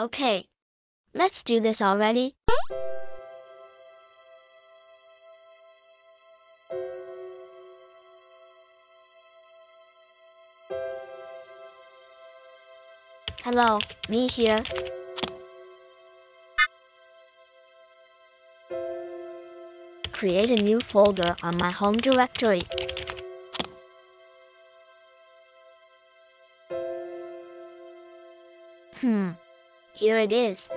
Okay. Let's do this already. Hello, me here. Create a new folder on my home directory. Hmm, here it is.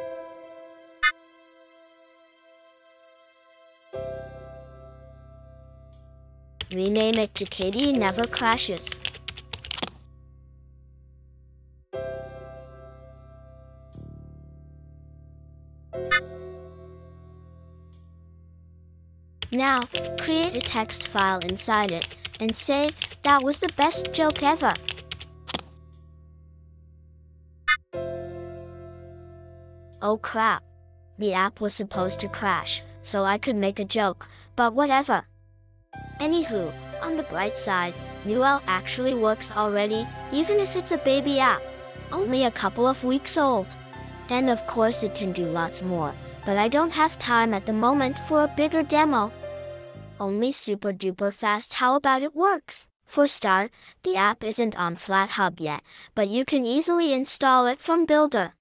Rename it to KDE Never Crashes. Now, create a text file inside it and say, that was the best joke ever. Oh crap. The app was supposed to crash, so I could make a joke, but whatever. Anywho, on the bright side, Newelle actually works already, even if it's a baby app. Only a couple of weeks old. And of course it can do lots more, but I don't have time at the moment for a bigger demo only super duper fast how about it works. For start, the app isn't on FlatHub yet, but you can easily install it from Builder.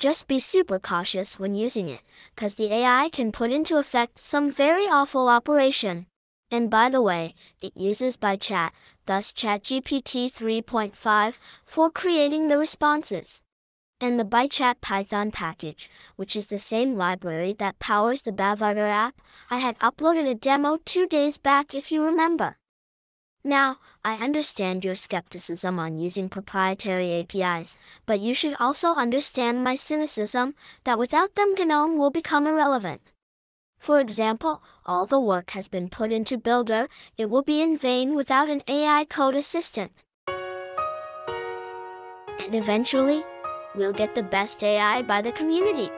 Just be super cautious when using it, cause the AI can put into effect some very awful operation. And by the way, it uses BaiChat, thus ChatGPT 3.5, for creating the responses and the BaiChat Python package, which is the same library that powers the Bavarder app. I had uploaded a demo two days back if you remember. Now, I understand your skepticism on using proprietary APIs, but you should also understand my cynicism that without them GNOME will become irrelevant. For example, all the work has been put into Builder, it will be in vain without an AI code assistant. And eventually, we'll get the best AI by the community.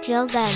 Till then.